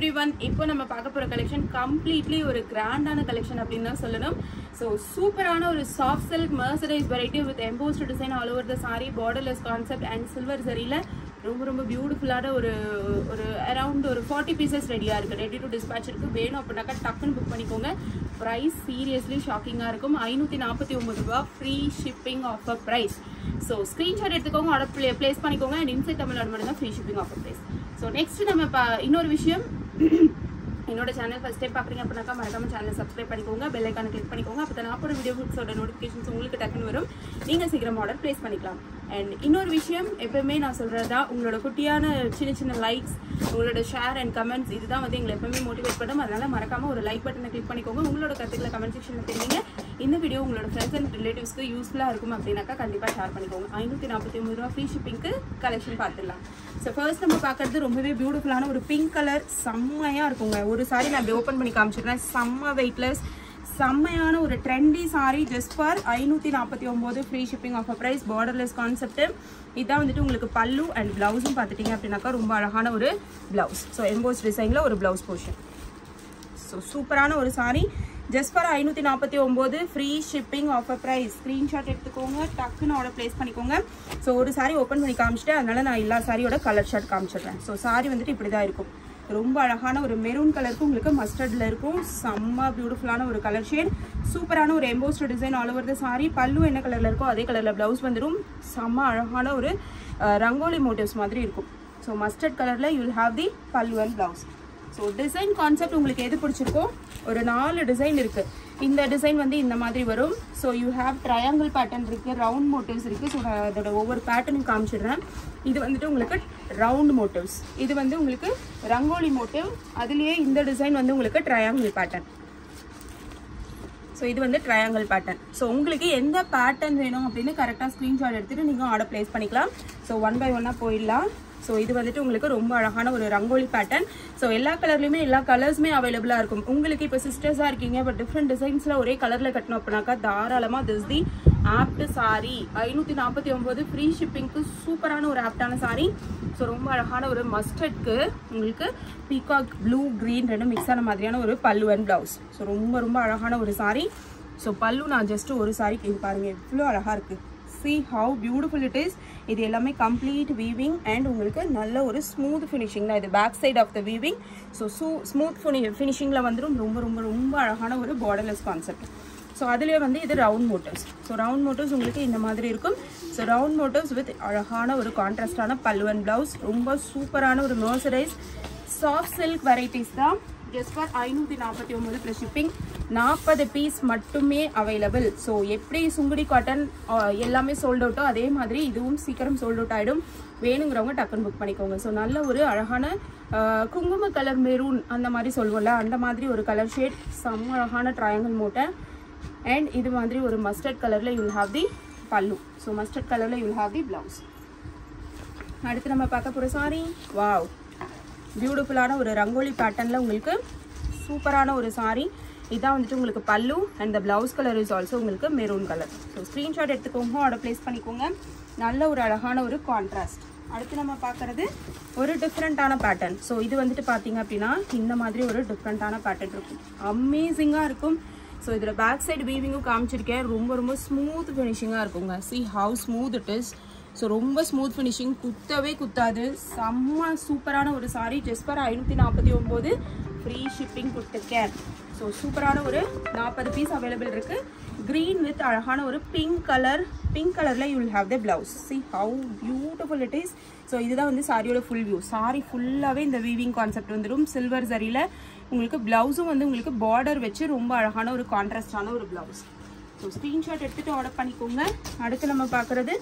Every one இப்போ நம்ம பார்க்க போகிற கலெக்ஷன் கம்ப்ளீட்லி ஒரு கிராண்டான கலெக்ஷன் அப்படின்னு தான் சொல்லணும். ஸோ சூப்பரான ஒரு soft silk mercerise variety with embossed design all over the sari borderless concept and silver சரியில் ரொம்ப ரொம்ப பியூட்டிஃபுல்லான ஒரு ஒரு அரவுண்ட் ஒரு ஃபார்ட்டி பீசஸ் ரெடியாக இருக்குது ரெடி டு டிஸ்பேச் இருக்குது வேணும் அப்படின்னாக்கா டக்குன்னு புக் பண்ணிக்கோங்க. ப்ரைஸ் சீரியஸ்லி ஷாக்கிங்காக இருக்கும். ஐநூற்றி நாற்பத்தி ஒம்பது ரூபா free shipping offer price so screenshot எடுத்துக்கோங்க. ஆர்டர் ப்ளே ப்ளேஸ் பண்ணிக்கோங்க. அண்ட் இன்சைட் தமிழ்நாடு மட்டும் தான் free shipping offer price so next நம்ம இப்போ இன்னொரு விஷயம். என்னோட சேனல் ஃபஸ்ட் டைம் பார்க்குறீங்க அப்படின்னாக்கா மறக்காம சேனல் சப்ஸ்கிரைப் பண்ணிக்கோங்க பெல் ஐக்கான கிளிக் பண்ணிக்கோங்க. அப்போ நான் போகிற புக்ஸோட நோட்டிஃபிகேஷன்ஸ் உங்களுக்கு டக்குன்னு வரும். நீங்கள் சீக்கிரம் ஆர்டர் ப்ளேஸ் பண்ணிக்கலாம். அண்ட் இன்னொரு விஷயம் எப்பவுமே நான் சொல்கிறதா உங்களோட குட்டியான சின்ன சின்ன லைக்ஸ் உங்களோட ஷேர் அண்ட் கமெண்ட்ஸ் இதுதான் வந்து எங்களை எப்பவுமே மோட்டிவேட் பண்ணும். அதனால் மறக்காம ஒரு லைக் பட்டனை கிளிக் பண்ணிக்கோங்க. உங்களோட கருத்துக்களை கமெண்ட் செக்ஷனில் தெரிவிங்க. இந்த வீடியோ உங்களோட ஃப்ரெண்ட்ஸ் அண்ட் ரிலேட்டிவ்ஸ்க்கு யூஸ்ஃபுல்லாக இருக்கும் அப்படின்னாக்கா கண்டிப்பாக ஷேர் பண்ணிக்கோங்க. ஐநூற்றி நாற்பத்தி ஒம்பது ரூபா ஃப்ரீ ஷிப்பிங்க்கு கலெக்ஷன் பார்த்துடலாம். ஸோ ஃபர்ஸ்ட் நம்ம பார்க்கறது ரொம்பவே பியூட்டிஃபுல்லான ஒரு பிங்க் கலர் செம்மையாக இருக்குங்க. ஒரு சாரி நான் அப்படி ஓப்பன் பண்ணி காமிச்சிடுறேன் செம்ம வெயிட்லெஸ் செம்மையான ஒரு ட்ரெண்டி சாரி ஜஸ்ட் ஃபார் ஐநூற்றி நாற்பத்தி ஒம்பது free shipping offer price borderless concept இதான் வந்துட்டு உங்களுக்கு பல்லு அண்ட் ப்ளவுஸும் பார்த்துட்டிங்க அப்படின்னாக்கா ரொம்ப அழகான ஒரு ப்ளவுஸ் ஸோ எம்போஸ் டிசைனில் ஒரு ப்ளவுஸ் போர்ஷன் ஸோ சூப்பரான ஒரு சாரி ஜஸ்ட் ஃபார் ஐநூற்றி நாற்பத்தி ஒம்பது free shipping offer price screenshot எடுத்துக்கோங்க டக்குன்னு ஆர்டர் ப்ளேஸ் பண்ணிக்கோங்க. ஸோ ஒரு சாரி ஓப்பன் பண்ணி காமிச்சிட்டு அதனால் நான் எல்லா சாரியோட கலர் ஷர்ட் காமிச்சிடுறேன். ஸோ சாரி வந்துட்டு இப்படி தான் இருக்கும். ரொம்ப அழகான ஒரு மெரூன் கலருக்கும் உங்களுக்கு மஸ்டர்டில் இருக்கும். செம்ம பியூட்டிஃபுல்லான ஒரு கலர் ஷேட் சூப்பரான ஒரு embossed design all over the sari பல்லு என்ன கலரில் இருக்கோ அதே கலரில் ப்ளவுஸ் வந்துடும் செம்ம அழகான ஒரு ரங்கோலி மோட்டிவ்ஸ் மாதிரி இருக்கும். ஸோ மஸ்டர்ட் கலரில் you will have the pallu and blouse so design concept உங்களுக்கு எது பிடிச்சிருக்கோ ஒரு நாலு டிசைன் இருக்குது இந்த டிசைன் வந்து இந்த மாதிரி வரும். So you have triangle pattern இருக்குது ரவுண்ட் மோட்டிவ்ஸ் இருக்குது ஸோ நான் அதோட ஒவ்வொரு பேட்டர்னும் காமிச்சிடுறேன். இது வந்துட்டு உங்களுக்கு ரவுண்ட் மோட்டிவ்ஸ் இது வந்து உங்களுக்கு ரங்கோலி மோட்டிவ் அதுலேயே இந்த டிசைன் வந்து உங்களுக்கு ட்ரையாங்கிள் பேட்டர்ன் ஸோ இது வந்து ட்ரையாங்கிள் பேட்டர்ன் ஸோ உங்களுக்கு எந்த பேட்டர்ன் வேணும் அப்படின்னு கரெக்டாக ஸ்க்ரீன்ஷாட் எடுத்துகிட்டு நீங்கள் ஆர்டர் ப்ளேஸ் பண்ணிக்கலாம். ஸோ ஒன் பை ஒன்னாக போயிடலாம். ஸோ இது வந்துட்டு உங்களுக்கு ரொம்ப அழகான ஒரு ரங்கோலி பேட்டர்ன் ஸோ எல்லா கலர்லையுமே எல்லா கலர்ஸுமே அவைலபிளாக இருக்கும். உங்களுக்கு இப்போ சிஸ்டர்ஸாக இருக்கீங்க பட் டிஃப்ரெண்ட் டிசைன்ஸில் ஒரே கலரில் கட்டணும் அப்படின்னாக்கா தாராளமாக திஸ் தி ஆப்ட் சாரி ஐநூற்றி நாற்பத்தி ஒம்பது ஃப்ரீ ஷிப்பிங்க்கு சூப்பரான ஒரு ஆப்டான சாரி ஸோ ரொம்ப அழகான ஒரு மஸ்டர்ட்க்கு உங்களுக்கு பீகாக் ப்ளூ க்ரீன் ரெண்டும் மிக்ஸ் ஆன மாதிரியான ஒரு பல்லு அண்ட் ப்ளவுஸ் ஸோ ரொம்ப ரொம்ப அழகான ஒரு சாரீ ஸோ பல்லு நான் ஜஸ்ட் ஒரு சாரி இது பாருங்கள் இவ்வளோ அழகாக இருக்குது see how beautiful it is இது எல்லாமே கம்ப்ளீட் வீவிங் அண்ட் உங்களுக்கு நல்ல ஒரு ஸ்மூத் ஃபினிஷிங் தான். இது back side of the weaving so so smooth ஃபினிஷிங்கில் வந்துடும் ரொம்ப ரொம்ப ரொம்ப அழகான ஒரு பார்டர்லெஸ் கான்செப்ட் ஸோ அதுலேயே வந்து இது round motifs so round motifs உங்களுக்கு இந்த மாதிரி இருக்கும். ஸோ ரவுண்ட் மோட்டிவ்ஸ் வித் அழகான ஒரு கான்ட்ராஸ்டான பல்லுவன் ப்ளவுஸ் ரொம்ப சூப்பரான ஒரு மர்சரைஸ் சாஃப்ட் சில்க் வெரைட்டிஸ் தான். ஜஸ்ட் ஃபார் ஐநூற்றி நாற்பத்தி ஒம்பது ப்ளஸ் ஷிப்பிங் நாற்பது பீஸ் மட்டுமே அவைலபிள் ஸோ எப்படி சுங்குடி காட்டன் எல்லாமே சோல்ட் அவுட்டோ அதே மாதிரி இதுவும் சீக்கிரம் சோல்ட் அவுட் ஆகிடும் வேணுங்கிறவங்க டக்குன்னு புக் பண்ணிக்கோங்க. ஸோ நல்ல ஒரு அழகான குங்கும கலர் மெரூன் அந்த மாதிரி சொல்லுவோம்ல அந்த மாதிரி ஒரு கலர் ஷேட் செம்ம அழகான ட்ரையாங்கிள் மூட்டை அண்ட் இது மாதிரி ஒரு மஸ்டர்ட் கலரில் you'll have the pallu so mustard கலரில் யூல் ஹாவ் தி ப்ளவுஸ் அடுத்து நம்ம பார்க்க போகிற சாரி வாவ் பியூட்டிஃபுல்லான ஒரு ரங்கோலி பேட்டர்னில் உங்களுக்கு சூப்பரான ஒரு சாரி இதான் வந்துட்டு உங்களுக்கு pallu and the blouse colour is also உங்களுக்கு மெரூன் கலர் ஸோ ஸ்க்ரீன்ஷாட் எடுத்துக்கோங்க ஆர்டர் ப்ளேஸ் பண்ணிக்கோங்க. நல்ல ஒரு அழகான ஒரு கான்ட்ராஸ்ட் அடுத்து நம்ம பார்க்குறது ஒரு டிஃப்ரெண்ட்டான பேட்டர்ன் ஸோ இது வந்துட்டு பார்த்தீங்க அப்படின்னா இந்த மாதிரி ஒரு டிஃப்ரெண்ட்டான பேட்டர்ன் இருக்கும். அமேசிங்காக இருக்கும். ஸோ இதில் பேக் சைடு வீவிங்கும் காமிச்சிருக்கேன். ரொம்ப ரொம்ப ஸ்மூத் ஃபினிஷிங்காக இருக்குங்க. See how smooth it is so ரொம்ப ஸ்மூத் ஃபினிஷிங் குத்தவே குத்தாது. செம்ம சூப்பரான ஒரு சாரி ஜஸ்ட் ஃபார் ஐநூற்றி நாற்பத்தி ஒம்பது ஃப்ரீ ஷிப்பிங் கொடுத்துருக்கேன். ஸோ சூப்பரான ஒரு நாற்பது பீஸ் அவைலபிள் இருக்குது க்ரீன் வித் அழகான ஒரு பிங்க் கலர் பிங்க் கலரில் you will have the blouse see how beautiful it is so இதுதான் வந்து சாரியோட ஃபுல் வியூ சாரி ஃபுல்லாகவே இந்த வீவிங் கான்செப்ட் வந்துடும். சில்வர் சரியில் உங்களுக்கு பிளவுஸும் வந்து உங்களுக்கு பார்டர் வச்சு ரொம்ப அழகான ஒரு கான்ட்ராஸ்டான ஒரு பிளவுஸ் ஸோ ஸ்க்ரீன்ஷாட் எடுத்துகிட்டு ஆர்டர் பண்ணிக்கோங்க. அடுத்து நம்ம பார்க்குறது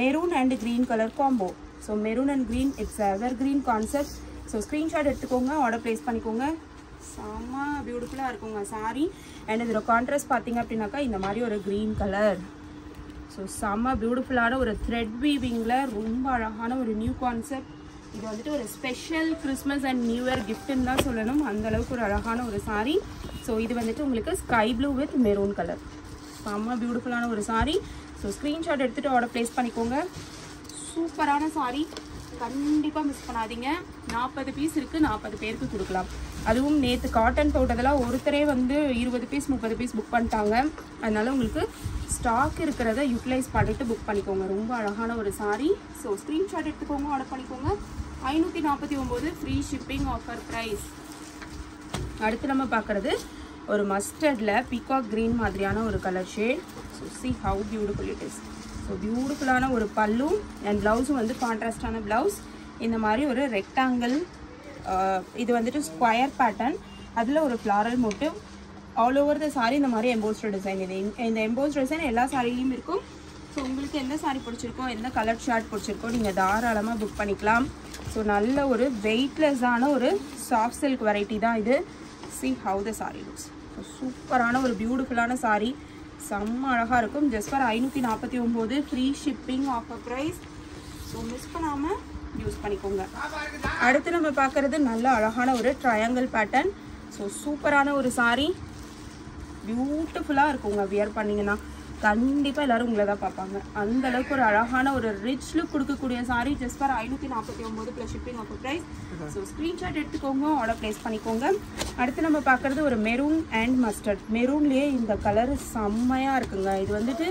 maroon and green colour combo so maroon and green it's ever green concept so screenshot எடுத்துக்கோங்க. ஆர்டர் ப்ளேஸ் பண்ணிக்கோங்க. செம்ம பியூட்டிஃபுல்லாக இருக்குங்க சாரி அண்ட் இதோட கான்ட்ராஸ்ட் பார்த்தீங்க அப்படின்னாக்கா இந்த மாதிரி ஒரு க்ரீன் கலர் ஸோ செம்ம பியூட்டிஃபுல்லான ஒரு த்ரெட் வீவிங்கில் ரொம்ப அழகான ஒரு நியூ கான்செப்ட் இது வந்துட்டு ஒரு special Christmas and new year கிஃப்ட்னு தான் சொல்லணும். அந்த அளவுக்கு ஒரு அழகான ஒரு சாரி ஸோ இது வந்துட்டு உங்களுக்கு sky blue with maroon colour செம்ம பியூட்டிஃபுல்லான ஒரு சாரி ஸோ ஸ்க்ரீன்ஷாட் எடுத்துகிட்டு ஆர்டர் ப்ளேஸ் பண்ணிக்கோங்க. சூப்பரான சாரி கண்டிப்பாக மிஸ் பண்ணாதீங்க. நாற்பது பீஸ் இருக்குது நாற்பது பேருக்கு கொடுக்கலாம். அதுவும் நேற்று காட்டன் போட்டதெல்லாம் ஒருத்தரே வந்து இருபது பீஸ் முப்பது பீஸ் புக் பண்ணிட்டாங்க. அதனால் உங்களுக்கு ஸ்டாக் இருக்கிறத யூட்டிலைஸ் பண்ணிட்டு புக் பண்ணிக்கோங்க. ரொம்ப அழகான ஒரு சாரீ ஸோ ஸ்க்ரீன்ஷாட் எடுத்துக்கோங்க ஆர்டர் பண்ணிக்கோங்க. ஐநூற்றி நாற்பத்தி ஒம்பது ஃப்ரீ ஷிப்பிங் ஆஃபர் ப்ரைஸ் அடுத்து நம்ம பார்க்குறது ஒரு மஸ்டர்டில் பீகாக் க்ரீன் மாதிரியான ஒரு colour shade so see how beautiful it is so பியூட்டிஃபுல்லான ஒரு பல்லும் அண்ட் ப்ளவுஸும் வந்து கான்ட்ராஸ்டான ப்ளவுஸ் இந்த மாதிரி ஒரு ரெக்டாங்கிள் இது வந்துட்டு ஸ்கொயர் பேட்டர்ன் அதில் ஒரு floral motif all over the sari இந்த மாதிரி எம்போஸ்டர் டிசைன் இது. இந்த எம்போஸ்டர் டிசைன் எல்லா சாரிலையும் இருக்கும். ஸோ உங்களுக்கு எந்த சாரி பிடிச்சிருக்கோ எந்த கலர் ஷார்ட் பிடிச்சிருக்கோ நீங்கள் தாராளமாக புக் பண்ணிக்கலாம். ஸோ நல்ல ஒரு வெயிட்லெஸ்ஸான ஒரு சாஃப்ட் சில்க் வெரைட்டி தான் இது. See how the sari looks so சூப்பரான ஒரு பியூட்டிஃபுல்லான சாரி செம்ம அழகாக இருக்கும். ஜஸ்ட் ஃபார் ஐநூற்றி நாற்பத்தி ஒம்பது free shipping offer price so miss பண்ணாமல் யூஸ் பண்ணிக்கோங்க. அடுத்து நம்ம பார்க்குறது நல்ல அழகான ஒரு ட்ரையாங்கிள் பேட்டர்ன் ஸோ சூப்பரான ஒரு சாரீ பியூட்டிஃபுல்லாக இருக்குங்க வியர் பண்ணிங்கன்னா. கண்டிப்பாக எல்லாரும் உங்களை தான் பார்ப்பாங்க. அந்த அளவுக்கு ஒரு அழகான ஒரு ரிச் லுக் கொடுக்கக்கூடிய சாரி ஜஸ்ட் ஃபார் ஐநூற்றி நாற்பத்தி ஒம்பது plus shipping offer price so screenshot எடுத்துக்கோங்க ஆர்டர் ப்ளேஸ் பண்ணிக்கோங்க. அடுத்து நம்ம பார்க்குறது ஒரு மெரூன் அண்ட் மஸ்டர்ட் மெரூன்லேயே இந்த கலர் செம்மையாக இருக்குங்க. இது வந்துட்டு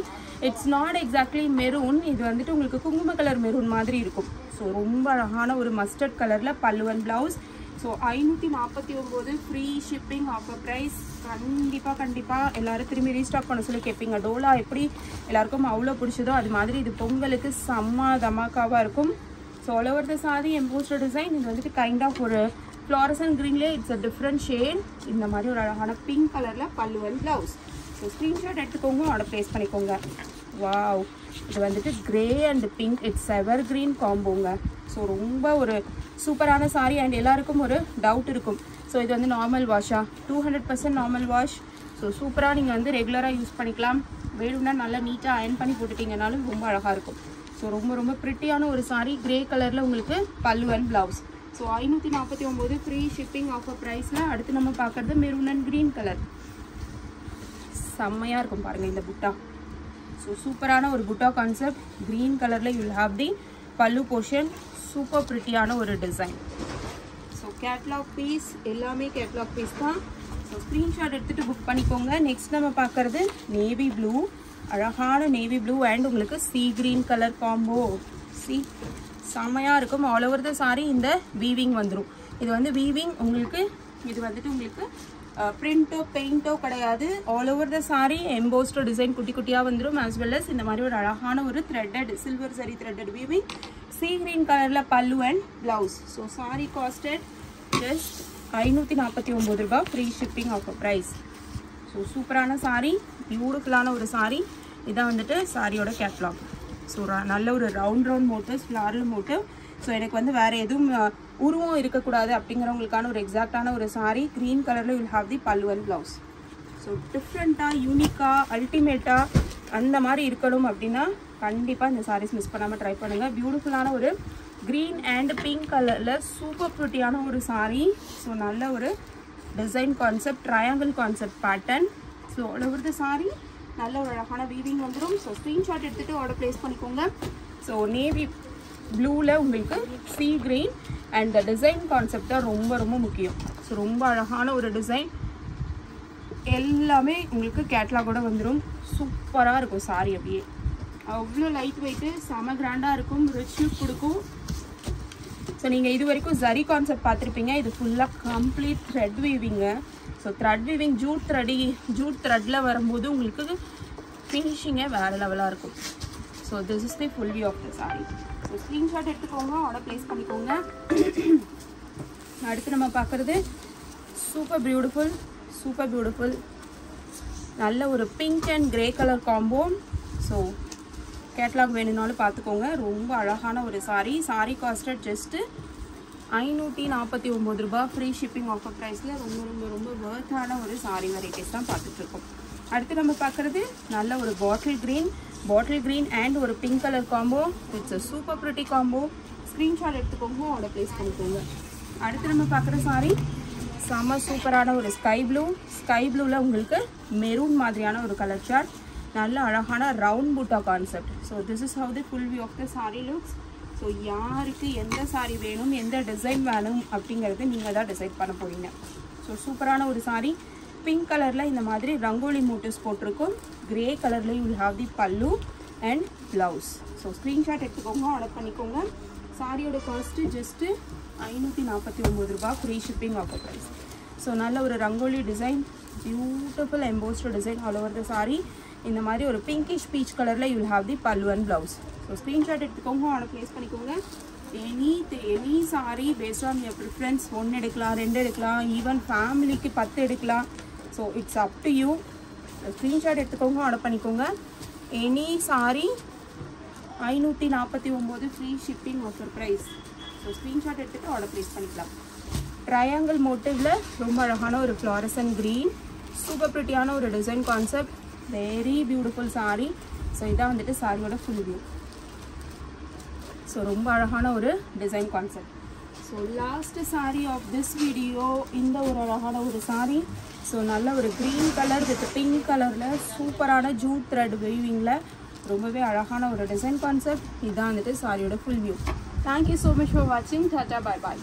இட்ஸ் நாட் எக்ஸாக்ட்லி மெரூன் இது வந்துட்டு உங்களுக்கு குங்கும கலர் மெரூன் மாதிரி இருக்கும். ஸோ ரொம்ப அழகான ஒரு மஸ்டர்ட் கலரில் பல்லுவன் ப்ளவுஸ் ஸோ ஐநூற்றி நாற்பத்தி ஒம்பது ஃப்ரீ ஷிப்பிங் ஆஃபர் ப்ரைஸ் கண்டிப்பாக கண்டிப்பாக எல்லாரும் திரும்பி ரீஸ்டாக் பண்ண சொல்லி கேட்பீங்க டோலா எப்படி எல்லாருக்கும் அவ்வளோ பிடிச்சதோ அது மாதிரி இது பொங்கலுக்கு செம்ம தமாக்காவாக இருக்கும். So all over the sari எம்போஸ்டர் design இது வந்துட்டு கைண்ட் ஆஃப் ஒரு ஃப்ளாரசன் க்ரீன்லேயே இட்ஸ் அ டிஃப்ரெண்ட் ஷேட் இந்த மாதிரி ஒரு அழகான பிங்க் கலரில் பல்லுவன் ப்ளவுஸ் ஸோ ஸ்க்ரீன்ஷாட் எடுத்துக்கோங்க அதோட ப்ளேஸ் பண்ணிக்கோங்க. வாவ் இது வந்துட்டு grey and pink it's ever green காம்போங்க so ரொம்ப ஒரு சூப்பரான சாரி அண்ட் எல்லாருக்கும் ஒரு டவுட் இருக்கும். ஸோ இது வந்து normal வாஷா two hundred percent normal wash so சூப்பராக நீங்கள் வந்து ரெகுலராக யூஸ் பண்ணிக்கலாம். வேணும்னா நல்லா நீட்டாக அயன் பண்ணி போட்டுட்டிங்கனாலும் ரொம்ப அழகாக இருக்கும். ஸோ ரொம்ப ரொம்ப ப்ரிட்டியான ஒரு சாரி கிரே கலரில் உங்களுக்கு பல்லு அண்ட் ப்ளவுஸ் ஸோ ஐநூற்றி நாற்பத்தி ஒம்பது ஃப்ரீ ஷிப்பிங் ஆஃபர் ப்ரைஸில் அடுத்து நம்ம பார்க்குறது மெரூன் அண்ட் க்ரீன் கலர் செம்மையாக இருக்கும் பாருங்கள் இந்த புட்டா. ஸோ சூப்பரான ஒரு புட்டா கான்செப்ட் க்ரீன் கலரில் you'll have the pallu portion super ப்ரிட்டியான ஒரு டிசைன் ஸோ கேட்லாக் பீஸ் எல்லாமே கேட்லாக் பீஸ் தான். ஸோ ஸ்க்ரீன்ஷாட் எடுத்துகிட்டு புக் பண்ணிக்கோங்க. நெக்ஸ்ட் நம்ம பார்க்குறது நேவி ப்ளூ அழகான நேவி ப்ளூ அண்ட் உங்களுக்கு சி க்ரீன் கலர் காம்போ சி செம்மையாக இருக்கும். ஆல் ஓவர் த சாரி இந்த வீவிங் வந்துடும் இது வந்து வீவிங் உங்களுக்கு இது வந்துட்டு உங்களுக்கு பிரிண்ட்டோ பெயிண்ட்டோ கிடையாது. ஆல் ஓவர் த சாரி எம்போஸ்டோ டிசைன் குட்டி குட்டியாக வந்துடும் ஆஸ் வெல் அஸ் இந்த மாதிரி ஒரு அழகான ஒரு threaded silver zari threaded weaving sea green கலரில் pallu and blouse so sari costed just ஐநூற்றி நாற்பத்தி ஒம்பது ரூபா free shipping off price so சூப்பரான சாரி பியூட்டிஃபுல்லான ஒரு சாரி இதான் வந்துட்டு சாரியோட கேட்லாக் ஸோ நல்ல ஒரு round round motifs floral motif so எனக்கு வந்து வேறு எதுவும் உருவம் இருக்கக்கூடாது அப்படிங்கிறவங்களுக்கான ஒரு எக்ஸாக்டான ஒரு சாரி க்ரீன் கலரில் will have the pallu blouse so டிஃப்ரெண்ட்டாக யூனிக்காக அல்டிமேட்டாக அந்த மாதிரி இருக்கணும் அப்படின்னா கண்டிப்பாக இந்த சாரீஸ் மிஸ் பண்ணாமல் ட்ரை பண்ணுங்கள் பியூட்டிஃபுல்லான ஒரு க்ரீன் அண்ட் பிங்க் கலரில் சூப்பர் ப்ரிட்டியான ஒரு சாரீ ஸோ நல்ல ஒரு design concept triangle concept pattern so all over the sari நல்ல ஒரு அழகான வீவிங் வந்துடும் ஸோ ஸ்க்ரீன்ஷாட் எடுத்துகிட்டு ஆர்டர் ப்ளேஸ் பண்ணிக்கோங்க. ஸோ நேவி ப்ளூவில் உங்களுக்கு sea green and the design concept தான் ரொம்ப ரொம்ப முக்கியம். ஸோ ரொம்ப அழகான ஒரு டிசைன் எல்லாமே உங்களுக்கு கேட்லாகோட வந்துடும் சூப்பராக இருக்கும் சாரி அப்படியே. அவ்வளோ லைட் வெயிட்டு செம கிராண்டாக இருக்கும். ரிச் கொடுக்கும். ஸோ நீங்கள் இது வரைக்கும் ஜரி கான்செப்ட் பார்த்துருப்பீங்க. இது ஃபுல்லாக கம்ப்ளீட் த்ரெட் வீவிங்க ஸோ த்ரெட் வீவிங் ஜூட் த்ரெடி ஜூட் த்ரெட்டில் வரும்போது உங்களுக்கு ஃபினிஷிங்கே வேறு லெவலாக இருக்கும். So this is the full view of the sari so screenshot எடுத்துக்கோங்க. ஆர்டர் ப்ளேஸ் பண்ணிக்கோங்க. அடுத்து நம்ம பார்க்குறது சூப்பர் பியூட்டிஃபுல் சூப்பர் பியூட்டிஃபுல் நல்ல ஒரு pink and grey colour combo so catalogue வேணும்னாலும் பார்த்துக்கோங்க. ரொம்ப அழகான ஒரு சாரீ சாரீ காஸ்டட் ஜஸ்ட்டு ஐநூற்றி நாற்பத்தி ஒம்பது ரூபா ஃப்ரீ ஷிப்பிங் ஆஃபர் ப்ரைஸில் ரொம்ப ரொம்ப ரொம்ப வேர்த்தான ஒரு சாரீ வெரைட்டிஸ் தான் பார்த்துட்ருக்கோம். அடுத்து நம்ம பார்க்குறது நல்ல ஒரு bottle green bottle green and ஒரு pink colour combo it's a super pretty combo screenshot எடுத்துக்கோங்க. ஆர்டர் ப்ளேஸ் பண்ணிக்கோங்க. அடுத்து நம்ம பார்க்குற சாரீ செம்ம சூப்பரான ஒரு ஸ்கை ப்ளூ ஸ்கை ப்ளூவில் உங்களுக்கு மெரூன் மாதிரியான ஒரு கலர் சார்ட் நல்ல அழகான round butta concept so this is how the full view of the sari looks so யாருக்கு எந்த saree வேணும் எந்த டிசைன் வேணும் அப்படிங்கிறது நீங்கள் தான் டிசைட் பண்ண போறீங்க. ஸோ சூப்பரான ஒரு சாரீ பிங்க் கலரில் இந்த மாதிரி ரங்கோலி மோட்டிவ்ஸ் போட்டிருக்கும். கிரே கலரில் you will have the pallu and blouse so screenshot எடுத்துக்கோங்க ஆர்டர் பண்ணிக்கோங்க. சாரியோட காஸ்ட்டு ஜஸ்ட்டு ஐநூற்றி நாற்பத்தி ஒம்பது ரூபா free shipping offer price so நல்ல ஒரு rangoli design beautiful embossed design all over the sari இந்த மாதிரி ஒரு பிங்கிஷ் பீச் கலரில் you will have the pallu and blouse so screenshot எடுத்துக்கோங்க ஆர்டர் ப்ளேஸ் பண்ணிக்கோங்க. Any any sari based on your preference ஒன்று எடுக்கலாம் ரெண்டு எடுக்கலாம் ஈவன் ஃபேமிலிக்கு பத்து எடுக்கலாம். So it's up to you screenshot எடுத்துக்கோங்க ஆர்டர் பண்ணிக்கோங்க. எனி சாரி ஐநூற்றி நாற்பத்தி ஒம்பது free shipping offer price so screenshot எடுத்துகிட்டு ஆர்டர் ப்ளேஸ் பண்ணிக்கலாம். ட்ரையாங்கிள் மோட்டிவில் ரொம்ப அழகான ஒரு ஃப்ளாரசன் க்ரீன் சூப்பர் ப்ரிட்டியான ஒரு design concept very beautiful saree. So இதான் வந்துட்டு சாரியோட ஃபுல் வியூ ஸோ ரொம்ப அழகான ஒரு design concept so last sari of this video இந்த ஒரு அழகான ஒரு சாரீ ஸோ நல்ல ஒரு க்ரீன் கலர் வித் பிங்க் கலரில் சூப்பரான ஜூட் த்ரெட் வீவிங்கில் ரொம்பவே அழகான ஒரு டிசைன் கான்செப்ட் இதுதான் வந்துட்டு சாரியோட full view thank you so much for வாட்சிங் டாட்டா பாய் பாய்